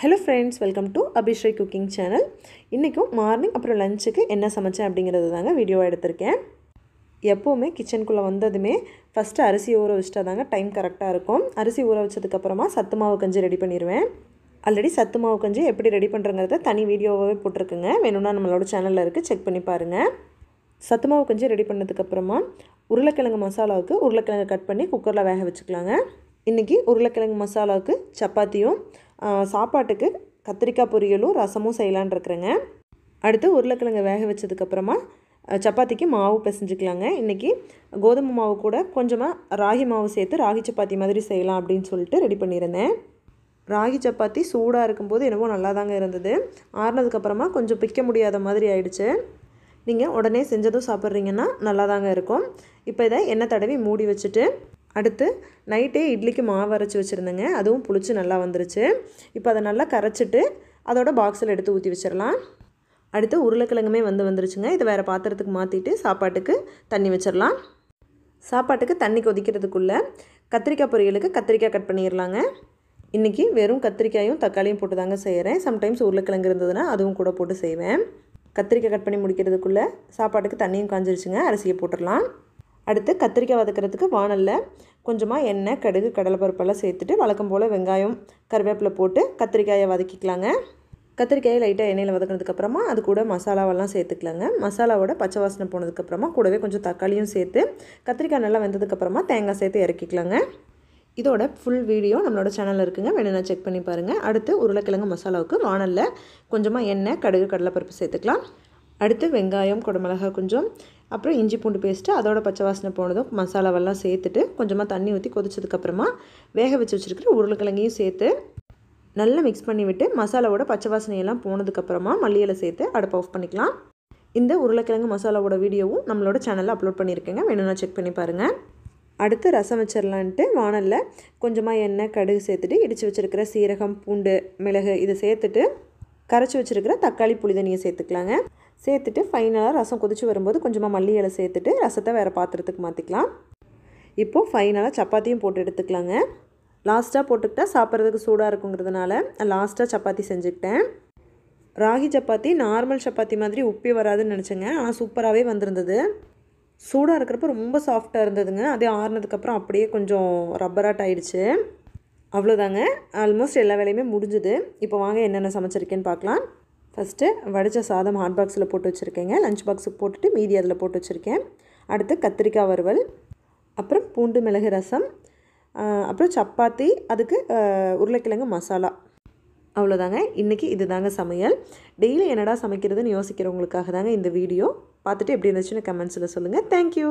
Hello friends welcome to Abhishek cooking channel இன்றைக்கும் morning அப்புறம் லஞ்சுக்கு என்ன சமைச்சேன் அப்படிங்கிறது தாங்க வீடியோவாக எடுத்திருக்கேன். எப்போவுமே கிச்சனுக்குள்ளே வந்ததுமே ஃபஸ்ட்டு அரிசி ஊற வச்சுட்டா தாங்க டைம் கரெக்டாக இருக்கும். அரிசி ஊற வச்சதுக்கப்புறமா சத்து மாவு கஞ்சி ரெடி பண்ணிடுவேன் ஆல்ரெடி சத்து மாவு கஞ்சி எப்படி ரெடி பண்ணுறங்கிறத தனி வீடியோவாகவே போட்டிருக்குங்க. வேணும்னா நம்மளோட சேனலில் இருக்குது செக் பண்ணி பாருங்கள் சத்து மாவு கஞ்சி ரெடி பண்ணதுக்கப்புறமா உருளைக்கிழங்கு மசாலாவுக்கு உருளைக்கிழங்கு கட் பண்ணி குக்கரில் வேக வச்சுக்கலாங்க. இன்றைக்கி உருளைக்கிழங்கு மசாலாவுக்கு சப்பாத்தியும் சாப்பாட்டுக்கு கத்திரிக்காய் பொரியலும் ரசமும் செய்யலான் இருக்கிறேங்க. அடுத்து உருளைக்கிழங்கு வேக வச்சதுக்கப்புறமா சப்பாத்திக்கு மாவு பிசைஞ்சிக்கலாங்க. இன்றைக்கி கோதுமை மாவு கூட கொஞ்சமாக ராகி மாவு சேர்த்து ராகி சப்பாத்தி மாதிரி செய்யலாம் அப்படின்னு சொல்லிட்டு ரெடி பண்ணியிருந்தேன். ராகி சப்பாத்தி சூடாக இருக்கும்போது என்னவோ நல்லா தாங்க இருந்தது. ஆறுனதுக்கப்புறமா கொஞ்சம் பிக்க முடியாத மாதிரி ஆயிடுச்சு. நீங்கள் உடனே செஞ்சதும் சாப்பிட்றீங்கன்னா நல்லா தாங்க இருக்கும். இப்போ இதை எண்ணெய் தடவி மூடி வச்சுட்டு அடுத்து நைட்டே இட்லிக்கு மாவு அரைச்சி வச்சுருந்தேங்க. அதுவும் புளிச்சு நல்லா வந்துருச்சு. இப்போ அதை நல்லா கரைச்சிட்டு அதோட பாக்ஸில் எடுத்து ஊற்றி வச்சிடலாம் அடுத்து உருளைக்கிழங்குமே வந்து வந்துருச்சுங்க. இதை வேறு பாத்திரத்துக்கு மாற்றிட்டு சாப்பாட்டுக்கு தண்ணி வச்சிடலாம் சாப்பாட்டுக்கு தண்ணி கொதிக்கிறதுக்குள்ளே கத்திரிக்காய் பொரியலுக்கு கத்திரிக்காய் கட் பண்ணிடலாங்க இன்றைக்கி வெறும் கத்திரிக்காயும் தக்காளியும் போட்டு தாங்க செய்கிறேன் சம்டைம்ஸ் உருளைக்கிழங்கு இருந்ததுன்னா அதுவும் கூட போட்டு செய்வேன். கத்திரிக்காய் கட் பண்ணி முடிக்கிறதுக்குள்ளே சாப்பாட்டுக்கு தண்ணியும் காஞ்சிருச்சுங்க. அரிசியை போட்டுடலாம் அடுத்து கத்திரிக்காய் வதக்கிறதுக்கு வானலில் கொஞ்சமாக எண்ணெய் கடுகு கடலைப்பருப்பெல்லாம் சேர்த்துட்டு வழக்கம் போல் வெங்காயம் கருவேப்பிலை போட்டு கத்திரிக்காயை வதக்கிக்கலாங்க. கத்திரிக்காயை லைட்டாக எண்ணெயில் வதக்கினதுக்கப்புறமா அது கூட மசாலாவெல்லாம் சேர்த்துக்கலாங்க. மசாலாவோட பச்சை வாசனை போனதுக்கப்புறமா கூடவே கொஞ்சம் தக்காளியும் சேர்த்து கத்திரிக்காய் நல்லா வெந்ததுக்கப்புறமா தேங்காய் சேர்த்து இறக்கிக்கலாங்க. இதோட ஃபுல் வீடியோ நம்மளோட சேனலில் இருக்குங்க. வேணும்னா செக் பண்ணி பாருங்கள் அடுத்து உருளைக்கிழங்கு மசாலாவுக்கு வானலில் கொஞ்சமாக எண்ணெய் கடுகு கடலைப்பருப்பு சேர்த்துக்கலாம். அடுத்து வெங்காயம் குடமிளகாய் கொஞ்சம் அப்புறம் இஞ்சி பூண்டு பேஸ்ட்டு அதோட பச்சை வாசனை போனதும் மசாலாவெல்லாம் சேர்த்துட்டு கொஞ்சமாக தண்ணி ஊற்றி கொதிச்சதுக்கப்புறமா வேக வச்சு வச்சுருக்கிற உருளைக்கிழங்கையும் சேர்த்து நல்லா மிக்ஸ் பண்ணி விட்டு மசாலாவோட பச்சை வாசனையெல்லாம் போனதுக்கப்புறமா மல்லியில் சேர்த்து அடுப்பு ஆஃப் பண்ணிக்கலாம். இந்த உருளைக்கிழங்கு மசாலாவோட வீடியோவும் நம்மளோட சேனலில் அப்லோட் பண்ணியிருக்கேங்க. வேணும்னா செக் பண்ணி பாருங்கள் அடுத்து ரசம் வச்சிடலான்ட்டு வானலில் கொஞ்சமாக எண்ணெய் கடுகு சேர்த்துட்டு இடித்து வச்சுருக்கிற சீரகம் பூண்டு மிளகு இதை சேர்த்துட்டு கரைச்சி வச்சுருக்கிற தக்காளி புளி தண்ணியை சேர்த்துக்கலாங்க. சேர்த்துட்டு ஃபைனலாக ரசம் கொதிச்சு வரும்போது கொஞ்சமாக மல்லி இலை சேர்த்துட்டு ரசத்தை வேறு பாத்திரத்துக்கு மாற்றிக்கலாம் இப்போது ஃபைனலாக சப்பாத்தியும் போட்டு எடுத்துக்கலாங்க. லாஸ்ட்டாக போட்டுக்கிட்டா சாப்பிட்றதுக்கு சூடாக இருக்குங்கிறதுனால லாஸ்ட்டாக சப்பாத்தி செஞ்சுக்கிட்டேன். ராகி சப்பாத்தி நார்மல் சப்பாத்தி மாதிரி உப்பி வராதுன்னு நினச்சேங்க. ஆனால் சூப்பராகவே வந்திருந்தது. சூடாக இருக்கிறப்ப ரொம்ப சாஃப்டாக இருந்ததுங்க. அதே ஆறுனதுக்கப்புறம் அப்படியே கொஞ்சம் ரப்பராட் ஆயிடுச்சு. அவ்வளோதாங்க ஆல்மோஸ்ட் எல்லா வேலையுமே முடிஞ்சுது. இப்போ வாங்க என்னென்ன சமைச்சிருக்கேன்னு பார்க்கலாம். ஃபஸ்ட்டு வடித்த சாதம் ஹாட் பாக்ஸில் போட்டு வச்சுருக்கேங்க. லஞ்ச் பாக்ஸுக்கு போட்டுட்டு மீதி அதில் போட்டு வச்சுருக்கேன். அடுத்து கத்திரிக்காய் வறுவல் அப்புறம் பூண்டு மிளகு ரசம் அப்புறம் சப்பாத்தி அதுக்கு உருளைக்கிழங்கு மசாலா. அவ்வளோதாங்க இன்றைக்கி இது தாங்க சமையல். டெய்லி என்னடா சமைக்கிறதுன்னு யோசிக்கிறவங்களுக்காக தாங்க இந்த வீடியோ. பார்த்துட்டு எப்படி இருந்துச்சுன்னு கமெண்ட்ஸில் சொல்லுங்கள் தேங்க்யூ